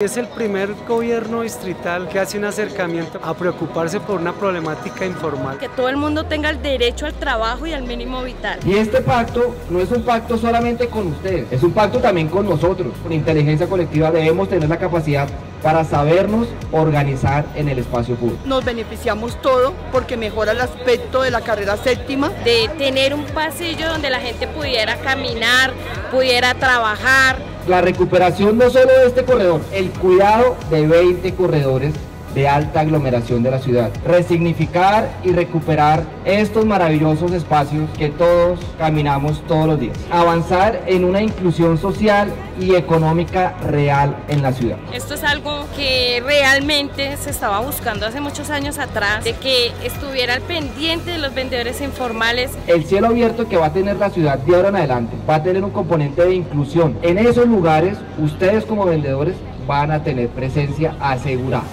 Es el primer gobierno distrital que hace un acercamiento a preocuparse por una problemática informal. Que todo el mundo tenga el derecho al trabajo y al mínimo vital. Y este pacto no es un pacto solamente con ustedes, es un pacto también con nosotros. Con inteligencia colectiva debemos tener la capacidad para sabernos organizar en el espacio público. Nos beneficiamos todo porque mejora el aspecto de la carrera séptima. De tener un pasillo donde la gente pudiera caminar, pudiera trabajar, la recuperación no solo de este corredor, el cuidado de 20 corredores de alta aglomeración de la ciudad. Resignificar y recuperar estos maravillosos espacios que todos caminamos todos los días. Avanzar en una inclusión social y económica real en la ciudad. Esto es algo que realmente se estaba buscando hace muchos años atrás, de que estuviera al pendiente de los vendedores informales. El cielo abierto que va a tener la ciudad de ahora en adelante va a tener un componente de inclusión. En esos lugares, ustedes como vendedores van a tener presencia asegurada.